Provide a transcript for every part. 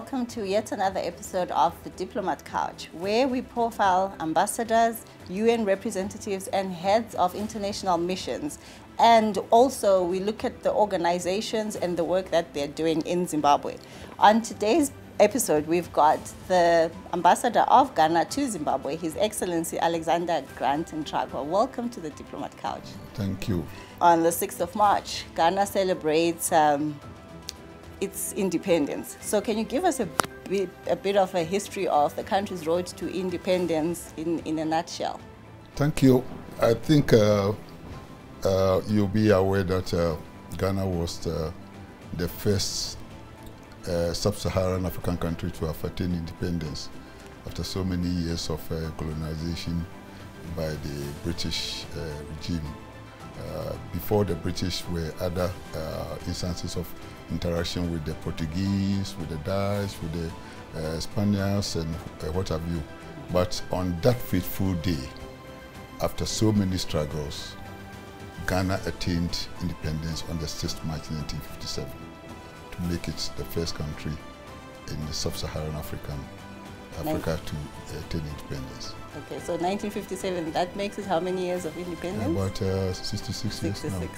welcome to yet another episode of the Diplomat Couch, where we profile ambassadors, UN representatives, and heads of international missions. And also, we look at the organizations and the work that they're doing in Zimbabwe. On today's episode, we've got the ambassador of Ghana to Zimbabwe, His Excellency Alexander Grant Ntrakwa. Welcome to the Diplomat Couch. Thank you. On the 6th of March, Ghana celebrates um, its independence. So, can you give us a bit, a bit of a history of the country's road to independence in, in a nutshell? Thank you. I think uh, uh, you'll be aware that uh, Ghana was the, first uh, sub-Saharan African country to have attained independence after so many years of uh, colonization by the British uh, regime. before the British were other instances of interaction with the Portuguese, with the Dutch, with the uh, Spaniards, and uh, what have you. But on that fateful day, after so many struggles, Ghana attained independence on the 6th March 1957 to make it the first country in the sub-Saharan African Africa to attain independence. Okay, so 1957, that makes it how many years of independence? About uh, 66, 66 years now.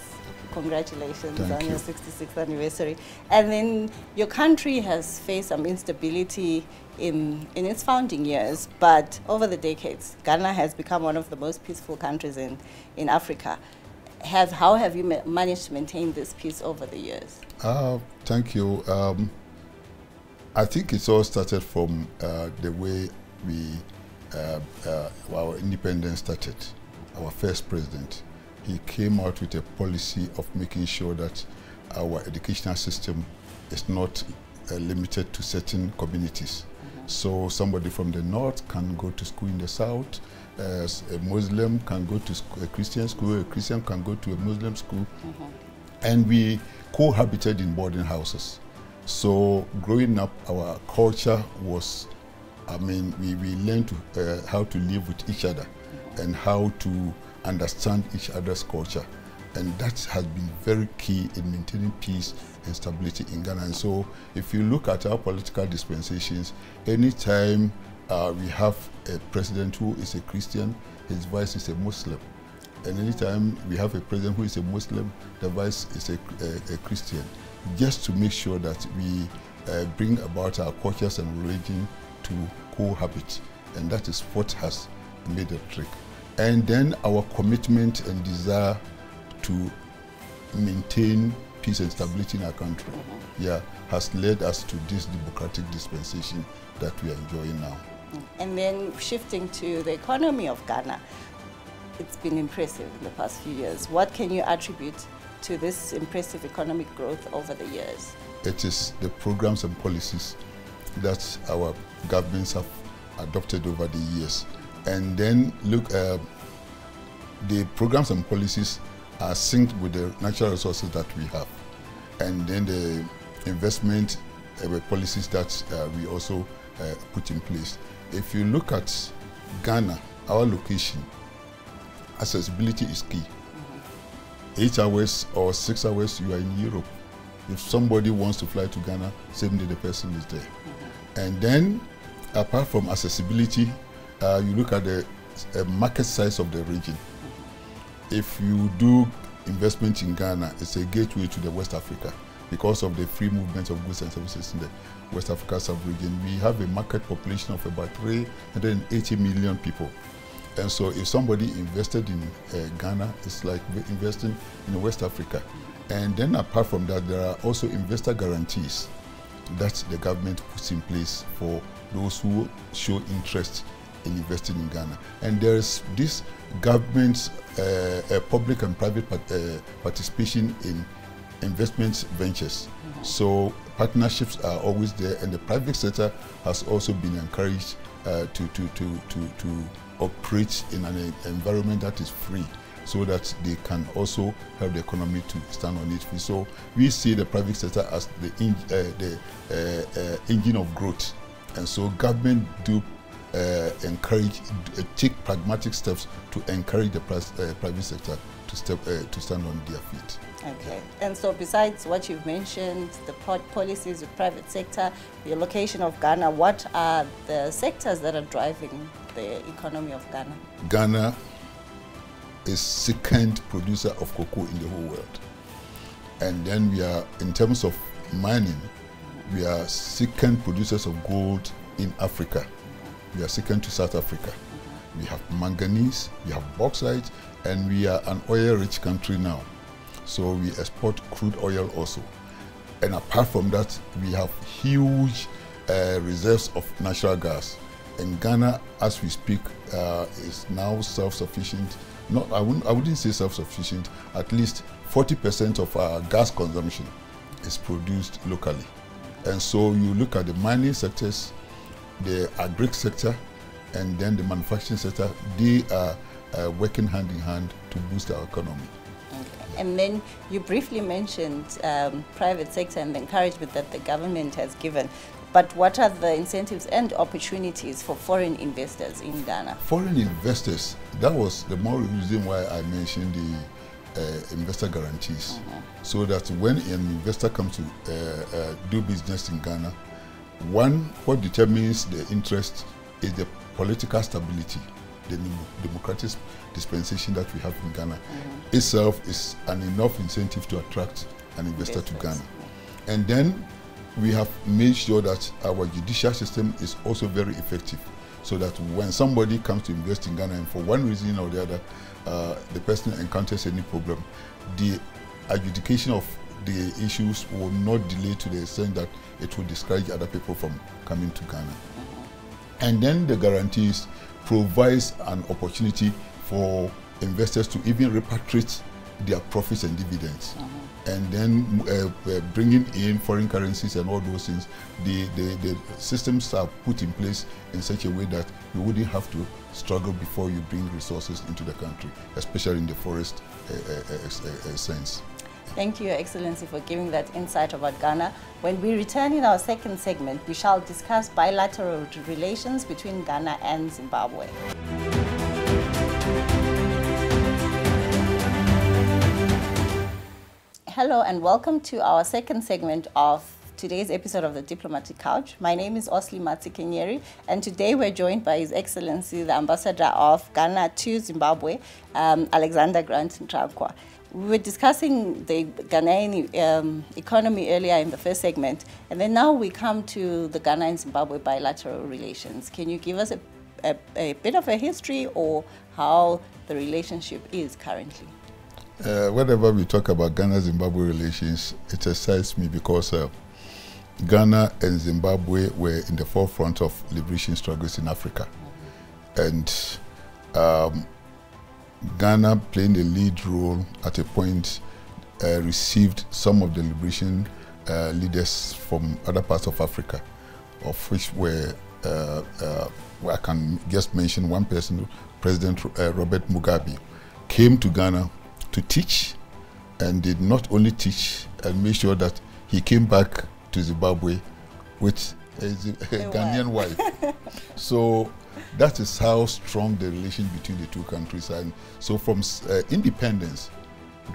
Congratulations Thank on you. your 66th anniversary. And then your country has faced some instability in, in its founding years, but over the decades, Ghana has become one of the most peaceful countries in, in Africa. Has, how have you ma managed to maintain this peace over the years? Uh, thank you. Um, I think it's all started from uh, the way we, uh, uh, our independence started. Our first president, he came out with a policy of making sure that our educational system is not uh, limited to certain communities. Mm -hmm. So somebody from the north can go to school in the south, a Muslim can go to a Christian school, a Christian can go to a Muslim school. Mm -hmm. And we cohabited in boarding houses. So growing up, our culture was, I mean, we, we learned to, uh, how to live with each other and how to understand each other's culture. And that has been very key in maintaining peace and stability in Ghana. And so if you look at our political dispensations, anytime uh, we have a president who is a Christian, his vice is a Muslim. And anytime we have a president who is a Muslim, the vice is a, a, a Christian. Just to make sure that we uh, bring about our cultures and religion to cohabit. And that is what has made the trick. And then our commitment and desire to maintain peace and stability in our country, yeah, has led us to this democratic dispensation that we are enjoying now. And then shifting to the economy of Ghana, it's been impressive in the past few years. What can you attribute to this impressive economic growth over the years? It is the programs and policies that our governments have adopted over the years. And then look, uh, the programs and policies are synced with the natural resources that we have. And then the investment uh, policies that uh, we also uh, put in place. If you look at Ghana, our location, accessibility is key. Eight hours or six hours, you are in Europe. If somebody wants to fly to Ghana, same day the person is there. Mm -hmm. And then, apart from accessibility, uh, you look at the uh, market size of the region. If you do investment in Ghana, it's a gateway to the West Africa because of the free movement of goods and services in the West Africa sub-region. We have a market population of about 380 million people. And so if somebody invested in uh, Ghana, it's like investing in West Africa. And then apart from that, there are also investor guarantees that the government puts in place for those who show interest in investing in Ghana. And there's this government, uh, uh, public and private part, uh, participation in investment ventures. Mm -hmm. So partnerships are always there, and the private sector has also been encouraged uh, to, to, to, to, to operate in an environment that is free so that they can also help the economy to stand on its feet. So we see the private sector as the, in, uh, the uh, uh, engine of growth. And so government do uh, encourage, uh, take pragmatic steps to encourage the uh, private sector to, step, to stand on their feet. Okay. And so besides what you've mentioned, the policies with private sector, the location of Ghana, what are the sectors that are driving the economy of Ghana? Ghana is second producer of cocoa in the whole world. And then we are, in terms of mining, we are second producers of gold in Africa. We are second to South Africa. We have manganese, we have bauxite, and we are an oil-rich country now. So we export crude oil also. And apart from that, we have huge uh, reserves of natural gas. And Ghana, as we speak, uh, is now self-sufficient. Not, I wouldn't, I wouldn't say self-sufficient. At least 40% of our gas consumption is produced locally. And so you look at the mining sectors, the agri sector, and then the manufacturing sector, they are uh, working hand in hand to boost our economy. And then you briefly mentioned um, private sector and the encouragement that the government has given. But what are the incentives and opportunities for foreign investors in Ghana? Foreign investors, that was the more reason why I mentioned the uh, investor guarantees. Mm -hmm. So that when an investor comes to uh, uh, do business in Ghana, one, what determines the interest is the political stability, the democratic dispensation that we have in Ghana mm -hmm. itself is an enough incentive to attract an investor to Ghana. And then we have made sure that our judicial system is also very effective so that when somebody comes to invest in Ghana and for one reason or the other, uh, the person encounters any problem, the adjudication of the issues will not delay to the extent that it will discourage other people from coming to Ghana. And then the guarantees provides an opportunity for investors to even repatriate their profits and dividends. Mm -hmm. And then uh, uh, bringing in foreign currencies and all those things, the, the, the, systems are put in place in such a way that you wouldn't have to struggle before you bring resources into the country, especially in the forest uh, uh, uh sense. Thank you, Your Excellency, for giving that insight about Ghana. When we return in our second segment, we shall discuss bilateral relations between Ghana and Zimbabwe. Hello and welcome to our second segment of today's episode of the Diplomatic Couch. My name is Osli Matsikenyeri, and today we're joined by His Excellency, the Ambassador of Ghana to Zimbabwe, um, Alexander Grant Ntrakwa. We were discussing the Ghanaian um, economy earlier in the first segment, and then now we come to the Ghana and Zimbabwe bilateral relations. Can you give us a, a, a bit of a history or how the relationship is currently? Uh, whenever we talk about Ghana-Zimbabwe relations, it excites me because uh, Ghana and Zimbabwe were in the forefront of liberation struggles in Africa. And um, Ghana playing a lead role at a point uh, received some of the liberation uh, leaders from other parts of Africa, of which were, uh, uh I can just mention one person, President Robert Mugabe, came to Ghana to teach and did not only teach and make sure that he came back to Zimbabwe with a, a Ghanaian wife. so that is how strong the relation between the two countries are. And so from uh, independence,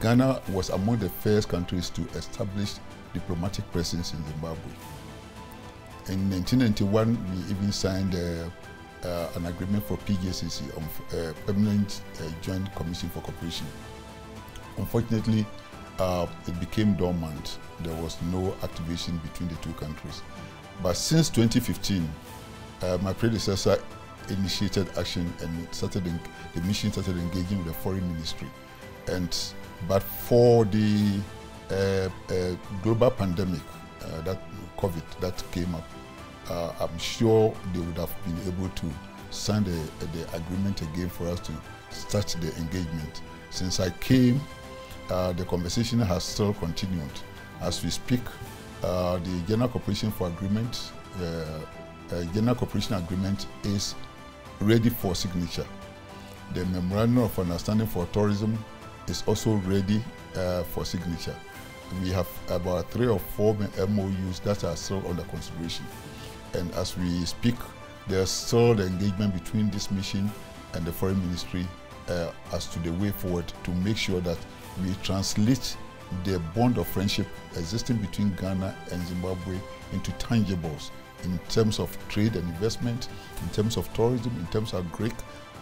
Ghana was among the first countries to establish diplomatic presence in Zimbabwe. In 1991, we even signed uh, uh, an agreement for PJCC, uh, Permanent uh, Joint Commission for Cooperation. Unfortunately, uh, it became dormant. There was no activation between the two countries. But since 2015, uh, my predecessor initiated action and started the mission started engaging with the foreign ministry. And but for the uh, uh, global pandemic, uh, that COVID that came up, uh, I'm sure they would have been able to sign the, the agreement again for us to start the engagement. Since I came, uh, the conversation has still continued. As we speak, uh, the General Cooperation for Agreement, General Cooperation Agreement is ready for signature. The Memorandum of Understanding for Tourism is also ready uh, for signature. We have about three or four MOUs that are still under consideration. And as we speak, there's still the engagement between this mission and the Foreign Ministry uh, as to the way forward to make sure that we translate the bond of friendship existing between Ghana and Zimbabwe into tangibles in terms of trade and investment, in terms of tourism, in terms of Greek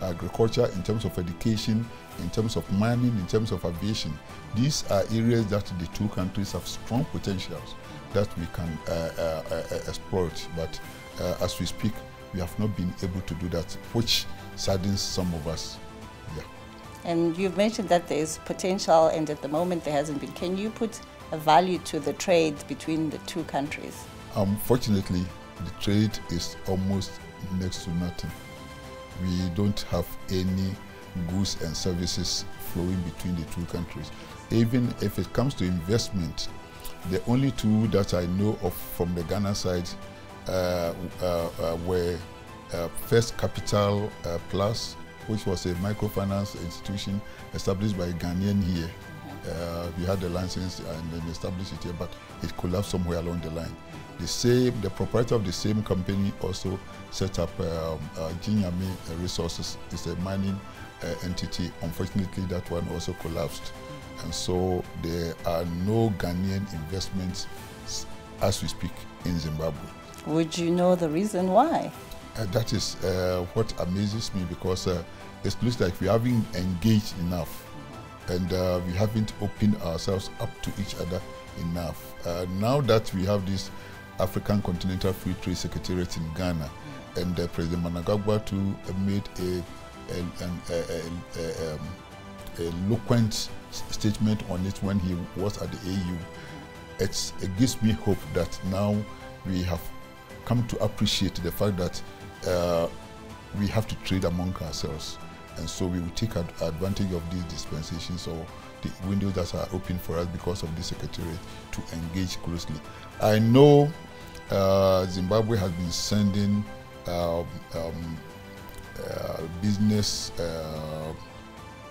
agriculture, in terms of education, in terms of mining, in terms of aviation. These are areas that the two countries have strong potentials that we can uh, uh, uh, exploit. But uh, as we speak, we have not been able to do that, which saddens some of us. And you've mentioned that there's potential, and at the moment there hasn't been. Can you put a value to the trade between the two countries? Unfortunately, the trade is almost next to nothing. We don't have any goods and services flowing between the two countries. Even if it comes to investment, the only two that I know of from the Ghana side uh, uh, uh, were uh, First Capital uh, Plus, which was a microfinance institution established by a Ghanaian here. Uh, we had the license and then established it here, but it collapsed somewhere along the line. The same, the proprietor of the same company also set up um, uh, Resources. It's a mining uh, entity. Unfortunately, that one also collapsed. And so there are no Ghanaian investments as we speak in Zimbabwe. Would you know the reason why? Uh, that is uh, what amazes me because uh, it looks like we haven't engaged enough and uh, we haven't opened ourselves up to each other enough. Uh, now that we have this African Continental Free Trade Secretariat in Ghana, and uh, President Mnangagwa too made a, a, a, a, um, eloquent statement on it when he was at the AU. It's, it gives me hope that now we have come to appreciate the fact that uh, we have to trade among ourselves. And so we will take ad advantage of these dispensations or the windows that are open for us because of this secretariat to engage closely. I know uh, Zimbabwe has been sending um, um, uh, business uh,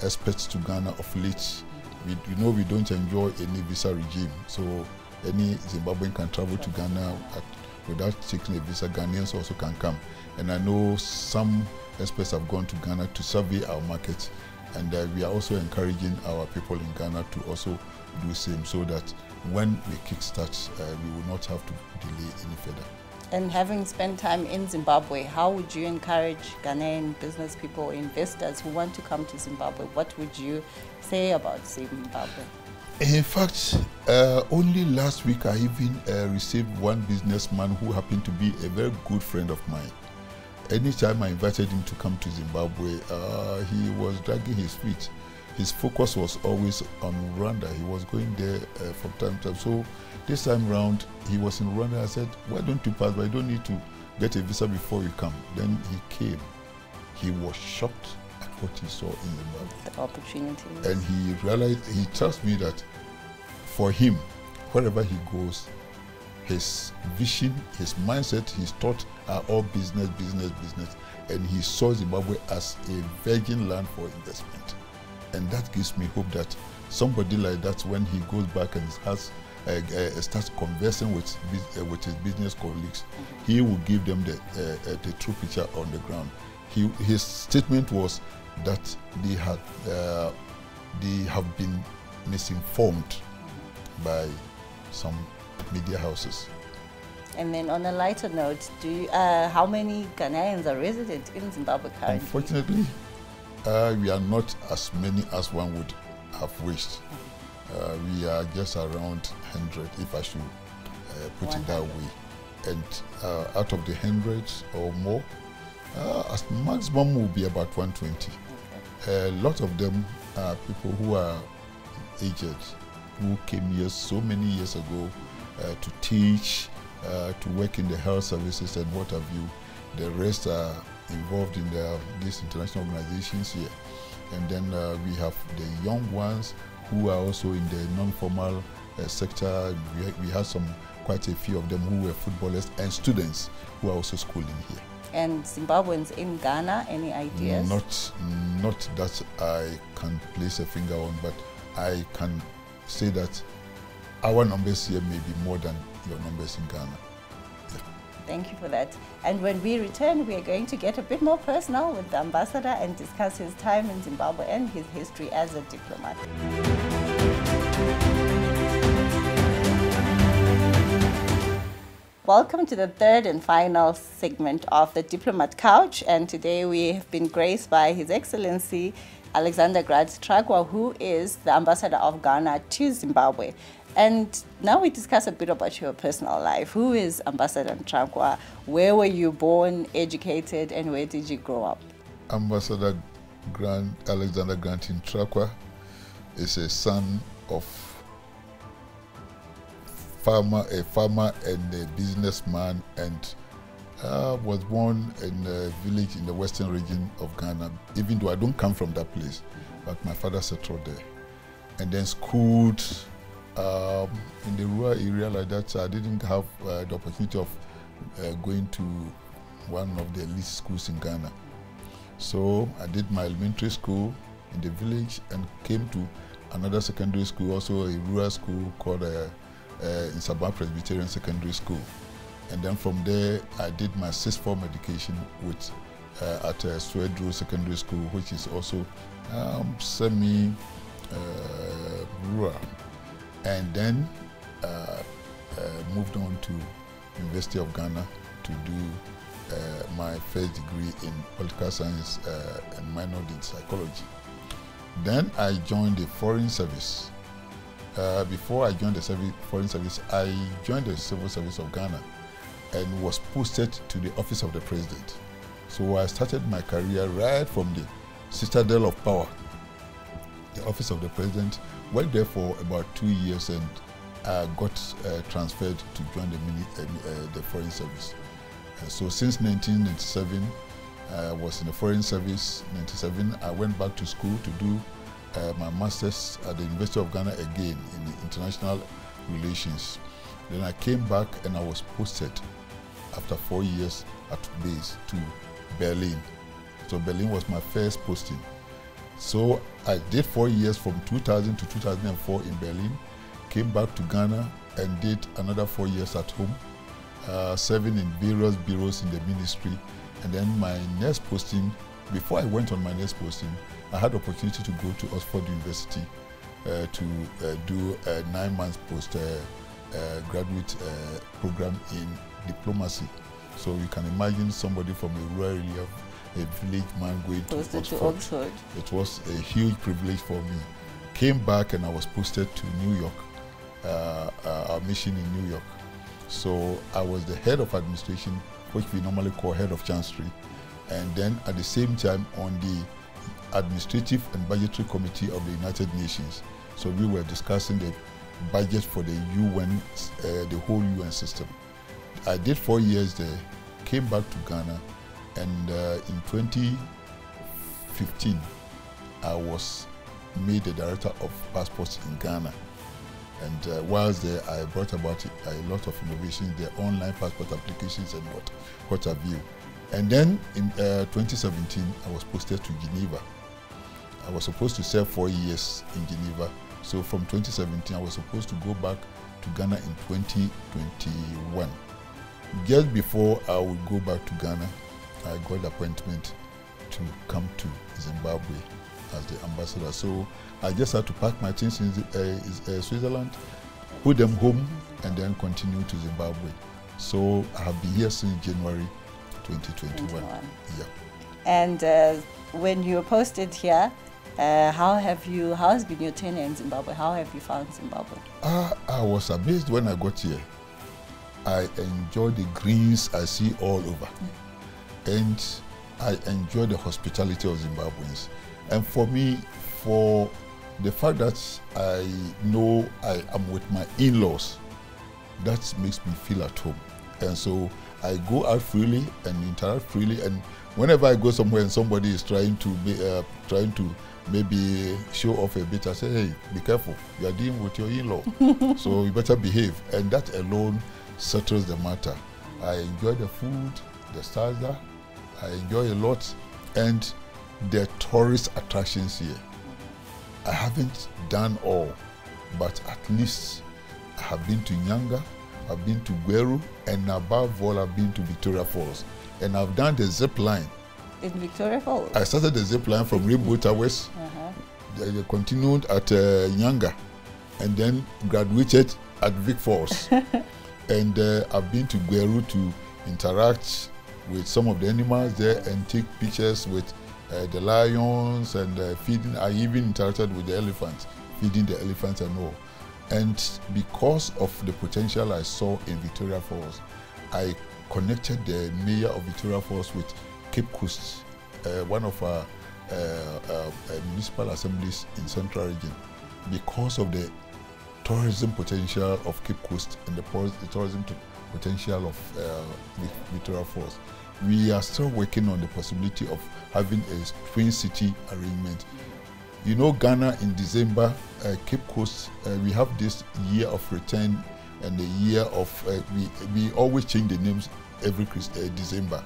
experts to Ghana of late. We, you know we don't enjoy any visa regime, so any Zimbabwean can travel to Ghana at, without taking a visa. Ghanaians also can come, and I know some experts have gone to Ghana to survey our market, and uh, we are also encouraging our people in Ghana to also do the same, so that when we kickstart, uh, we will not have to delay any further. And having spent time in Zimbabwe, how would you encourage Ghanaian business people, investors who want to come to Zimbabwe? What would you say about Zimbabwe? In fact, uh, only last week I even uh, received one businessman who happened to be a very good friend of mine. Anytime I invited him to come to Zimbabwe, uh, he was dragging his feet. His focus was always on Rwanda. He was going there uh, from time to time. So this time round, he was in Rwanda. I said, why don't you pass by? You don't need to get a visa before you come. Then he came. He was shocked what he saw in Zimbabwe. The opportunity. And he realized, he tells me that for him, wherever he goes, his vision, his mindset, his thought are all business, business, business. And he saw Zimbabwe as a virgin land for investment. And that gives me hope that somebody like that, when he goes back and has uh, uh, starts conversing with uh, with his business colleagues, mm-hmm. he will give them the uh, uh, the true picture on the ground. He, his statement was that they had uh, they have been misinformed by some media houses. And then on a lighter note, do you, how many Ghanaians are resident in Zimbabwe currently? Unfortunately, we are not as many as one would have wished. Uh, we are just around 100, if I should uh, put 100. it that way. And uh, out of the hundreds or more, uh, as maximum will be about 120. Okay. A lot of them are people who are aged, who came here so many years ago uh, to teach, uh, to work in the health services and what have you. The rest are involved in the, these international organizations here. And then we have the young ones who are also in the non-formal uh, sector. We, we had some, quite a few of them who were footballers and students who are also schooling here. And Zimbabweans in Ghana, any ideas? Not, not that I can place a finger on, but I can say that our numbers here may be more than your numbers in Ghana. Thank you for that. And when we return, we are going to get a bit more personal with the ambassador and discuss his time in Zimbabwe and his history as a diplomat. Welcome to the third and final segment of the Diplomat Couch. And today we have been graced by His Excellency Alexander Grant Ntrakwa, who is the ambassador of Ghana to Zimbabwe. And now we discuss a bit about your personal life. Who is Ambassador Ntrakwa? Where were you born, educated, and where did you grow up? Ambassador Grant, Alexander Grant Ntrakwa is a son of farmer, a farmer and a businessman, and uh, was born in a village in the western region of Ghana. Even though I don't come from that place, but my father settled there, and then schooled um, in the rural area like that. I didn't have uh, the opportunity of uh, going to one of the elite schools in Ghana. So I did my elementary school in the village and came to another secondary school, also a rural school called uh, Nsaba Presbyterian Secondary School. And then from there, I did my sixth form education with, uh, at uh, Swedru Secondary School, which is also um, semi-rural. and then uh, uh, moved on to University of Ghana to do uh, my first degree in political science and minor in psychology. Then I joined the Foreign Service uh, before I joined the service, Foreign Service, I joined the Civil Service of Ghana and was posted to the Office of the President. So I started my career right from the citadel of power, the Office of the President. Worked there for about two years and uh, got uh, transferred to join the, mini, uh, uh, the Foreign Service. Uh, so since 1997, I was in the Foreign Service. 97, I went back to school to do uh, my master's at the University of Ghana again in international relations. Then I came back and I was posted after four years at base to Berlin. So Berlin was my first posting. So I did four years from 2000 to 2004 in Berlin, came back to Ghana and did another four years at home, uh, serving in various bureaus in the ministry. And then my next posting, before I went on my next posting, I had the opportunity to go to Oxford University uh, to uh, do a nine month post uh, uh, graduate uh, program in diplomacy. So you can imagine somebody from a rural area, a village man going to Oxford. to Oxford. It was a huge privilege for me. Came back and I was posted to New York, our mission in New York. So I was the head of administration, which we normally call head of chancellery. And then at the same time on the Administrative and Budgetary Committee of the United Nations. So we were discussing the budget for the UN, uh, the whole UN system. I did four years there, came back to Ghana, and uh, in 2015, I was made the director of passports in Ghana. And uh, whilst there, I brought about a lot of innovations, the online passport applications and what, what have you. And then in uh, 2017, I was posted to Geneva I was supposed to serve four years in Geneva. So from 2017, I was supposed to go back to Ghana in 2021. Just before I would go back to Ghana, I got an appointment to come to Zimbabwe as the ambassador. So I just had to pack my things in uh, uh, Switzerland, put them home, and then continue to Zimbabwe. So I have been here since January 2021. 21. Yeah. And uh, when you were posted here, uh, how have you, how has been your tenure in Zimbabwe? How have you found Zimbabwe? Uh, I was amazed when I got here. I enjoy the greens I see all over. Mm. And I enjoy the hospitality of Zimbabweans. And for me, for the fact that I know I am with my in-laws, that makes me feel at home. And so I go out freely and interact freely. And whenever I go somewhere and somebody is trying to be, uh, trying to maybe show off a bit. I say, hey, be careful. You are dealing with your in-law, so you better behave. And that alone settles the matter. I enjoy the food, the there. I enjoy a lot, and the tourist attractions here. I haven't done all, but at least I have been to Nyanga, I've been to Gweru, and above all, I've been to Victoria Falls. And I've done the zip line in Victoria Falls? I started the zip line from Rainbow Towers, uh-huh. I continued at uh, Nyanga, and then graduated at Vic Falls. And uh, I've been to Gweru to interact with some of the animals there and take pictures with uh, the lions and uh, feeding. I even interacted with the elephants, feeding the elephants and all. And because of the potential I saw in Victoria Falls, I connected the mayor of Victoria Falls with Cape Coast, uh, one of our uh, uh, municipal assemblies in Central Region, because of the tourism potential of Cape Coast and the, the tourism potential of uh, Victoria Falls. We are still working on the possibility of having a twin city arrangement. You know, Ghana in December, uh, Cape Coast, uh, we have this year of return and the year of, uh, we, we always change the names every Christ, uh, December.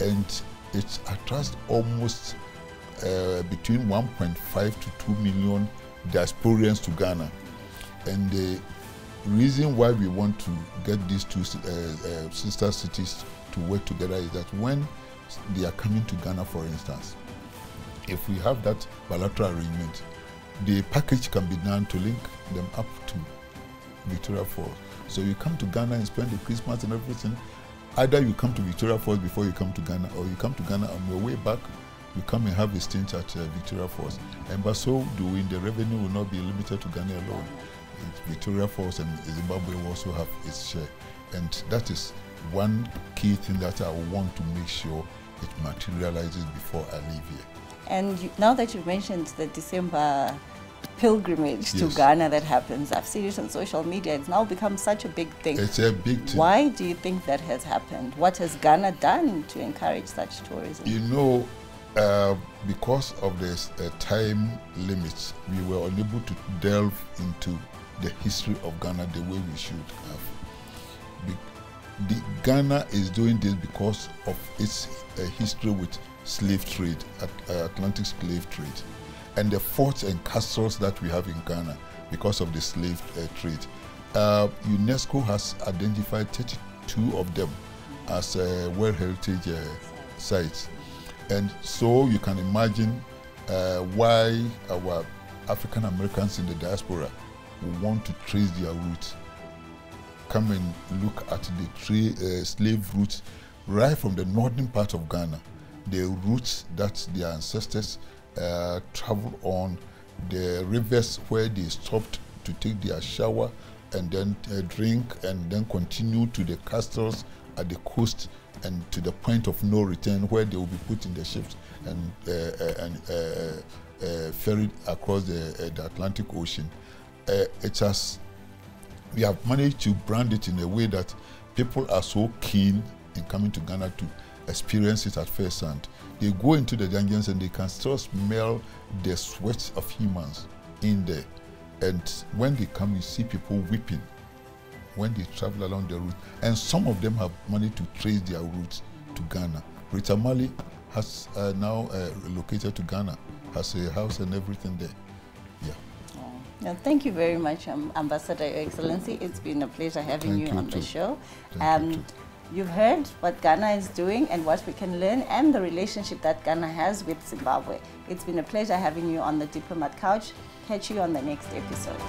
And it attracts almost uh, between 1.5 to 2 million diasporans to Ghana. And the reason why we want to get these two uh, uh, sister cities to work together is that when they are coming to Ghana, for instance, if we have that bilateral arrangement, the package can be done to link them up to Victoria Falls. So you come to Ghana and spend the Christmas and everything. Either you come to Victoria Falls before you come to Ghana, or you come to Ghana on your way back, you come and have a stint at uh, Victoria Falls. And by so doing, the revenue will not be limited to Ghana alone. Victoria Falls and Zimbabwe will also have its share. And that is one key thing that I want to make sure it materializes before I leave here. And you, now that you've mentioned the December pilgrimage to. Ghana that happens, I've seen it on social media, it's now become such a big thing. It's a big thing. Why do you think that has happened? What has Ghana done to encourage such tourism? You know, uh, because of the uh, time limits, we were unable to delve into the history of Ghana the way we should have. Be the Ghana is doing this because of its uh, history with slave trade, uh, Atlantic slave trade, and the forts and castles that we have in Ghana because of the slave uh, trade. Uh, UNESCO has identified 32 of them as uh, World Heritage uh, sites. And so you can imagine why our African Americans in the diaspora want to trace their roots come and look at the trade, uh, slave routes right from the northern part of Ghana, the routes that their ancestors uh, traveled on, the rivers where they stopped to take their shower and then uh, drink and then continue to the castles at the coast and to the point of no return where they will be put in the ships and, uh, uh and uh, uh, ferried across the, the Atlantic Ocean. it has we have managed to brand it in a way that people are so keen in coming to Ghana to experience it at first hand. They go into the dungeons and they can still smell the sweat of humans in there. And when they come, you see people weeping when they travel along the route. And some of them have managed to trace their routes to Ghana. Rita Marley has uh, now uh, relocated to Ghana, has a house and everything there. Thank you very much, um, Ambassador Your Excellency. It's been a pleasure having you, you, on too. the show. Um, you you've heard what Ghana is doing and what we can learn and the relationship that Ghana has with Zimbabwe. It's been a pleasure having you on the Diplomat Couch. Catch you on the next episode.